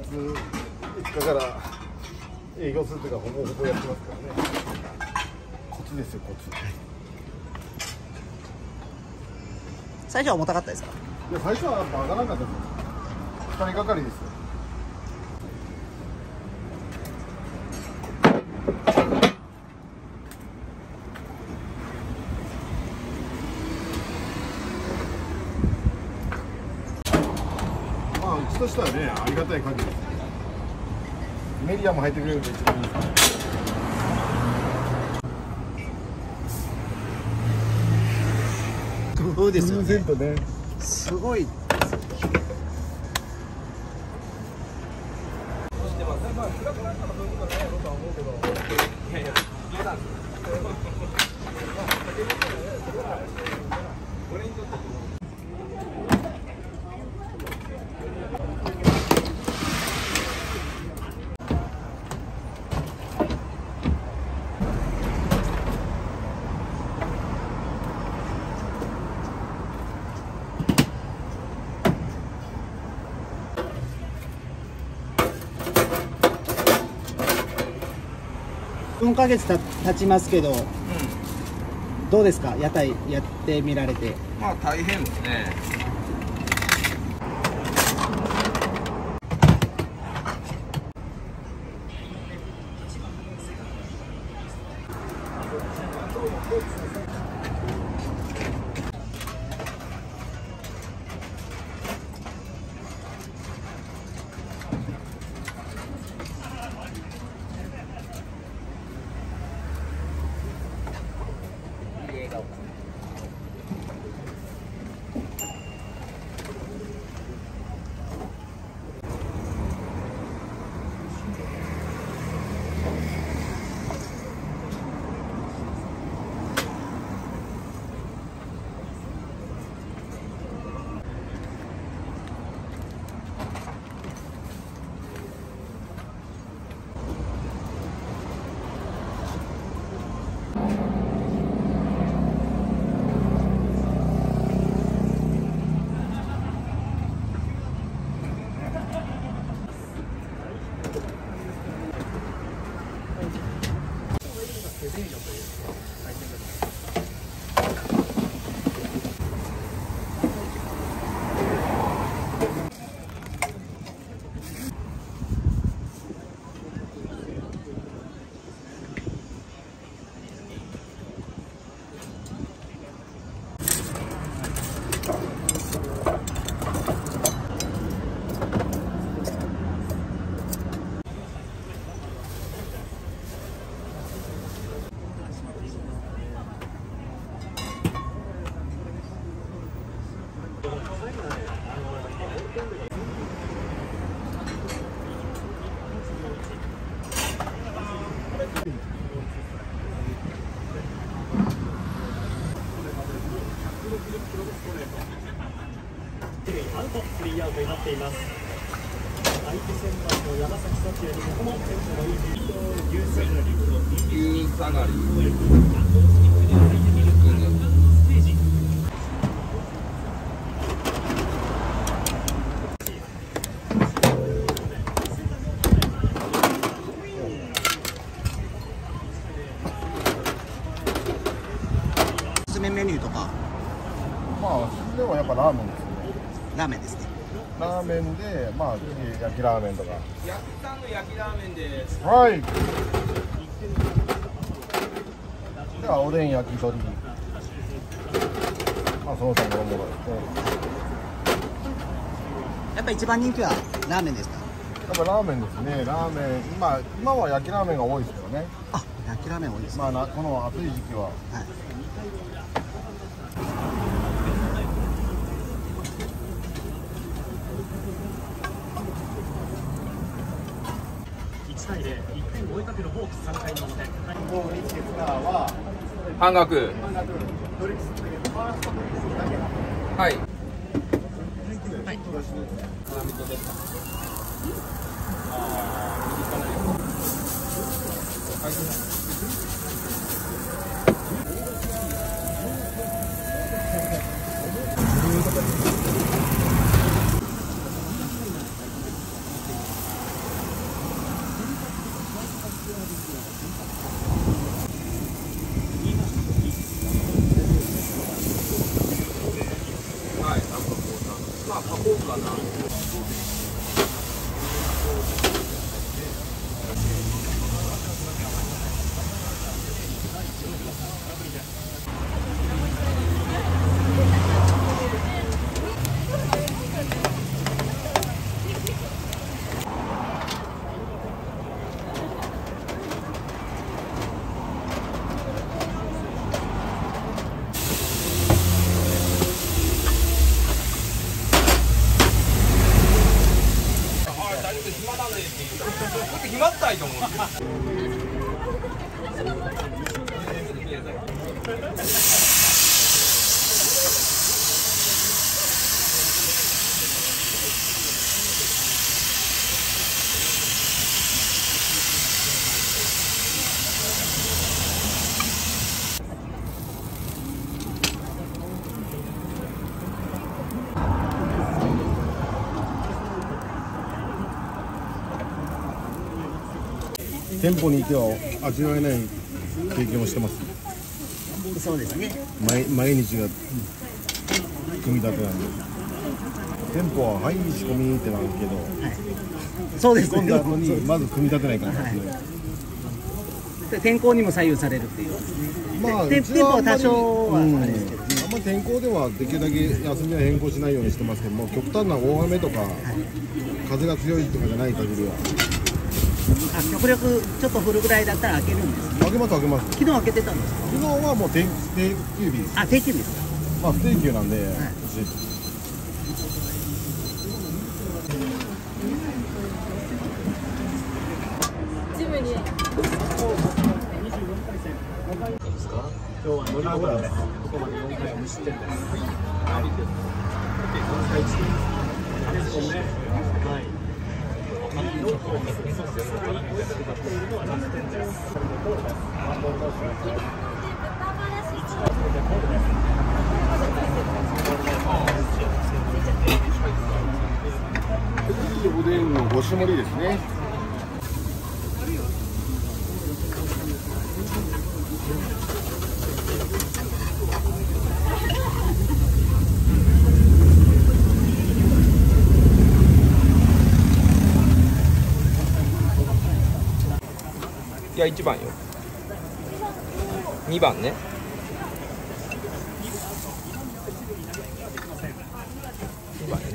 6月5日から営業するというかほぼほぼやってますからね。コツですよコツ。最初は重たかったですか？いや最初はなかったです2人がかりですよとしてはねありがたい限りです。メディアも入ってくれると一番いいですね工夫です。よねねす？ごい俺にとって4ヶ月た経ちますけどどうですか？屋台やってみられて。まあ大変ですねとなっています。相手センターの山崎幸也にここもテンポのいい優勢急下がりおすすめメニューとかまあでもやっぱラーメンですねラーメンですねラーメンでまあ焼きラーメンとか。焼きさんの焼きラーメンで。すはい。ではおでん焼き鳥。まあその他もろもろですねやっぱ一番人気はラーメンですか？やっぱラーメンですね。ラーメン今今は焼きラーメンが多いですけどね。あ焼きラーメン多いですね。まあなこの暑い時期は。はい対0 1点追いかけるホークス3回の表。半額。はい。大丈夫暇だねって言うから僕暇ったいと思う店舗にいては味わえない経験をしてます。そうですね。毎毎日が組み立てなんで。店舗ははい仕込みってなるけど。そうです仕込んだ後にまず組み立てないから。ですね、天候にも左右されるっていう。まあ店舗は多少はうんあれですけど。ねあん。まり天候ではできるだけ休みは変更しないようにしてますけども極端な大雨とか風が強いとかじゃない限りはあ極力ちょっと降るぐらいだったら開けるんです開けます開けます昨日開けてたんですか？昨日はもう定定休日ですあ定休日ですかまあ不定休なんで、いうちジムに今日は乗り物です。ここまで4回無失点です。はい。4回1点ですね。はい。おでんの5種盛りですね。や1番よ。2番ね。2番ね。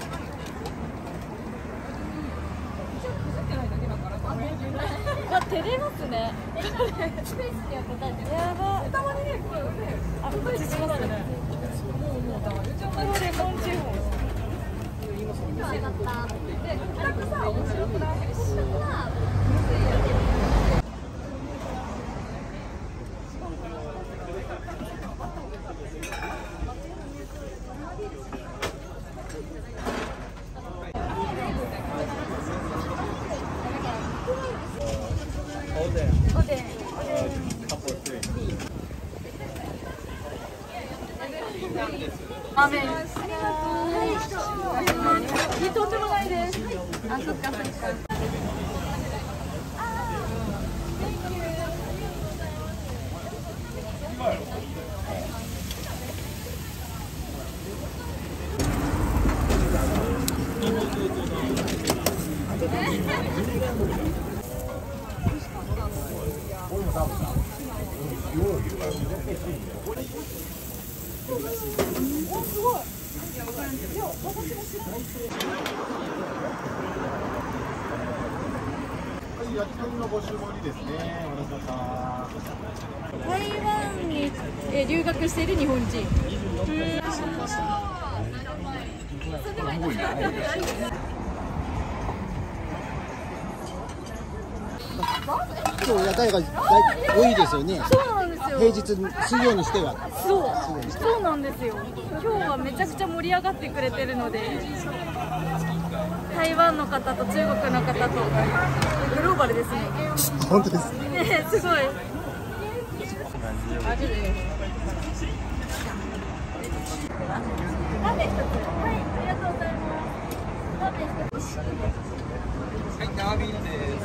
あ照れますね。やば。たまにねこれねあこれしますねもうもうたまにちょっとこれ昆虫もよかったで全くさ面白くないお Fire. 焼き鳥の5種盛りですね台湾にえ留学している日本人。今日屋台が多いですよ。ねそうなんですよ。平日水曜にしては。そうそうなんですよ。今日はめちゃくちゃ盛り上がってくれてるので台湾の方と中国の方とグローバルですね。本当ですね すごい。ラーメン一つはいありがとうございますラーメン一つはいナービンです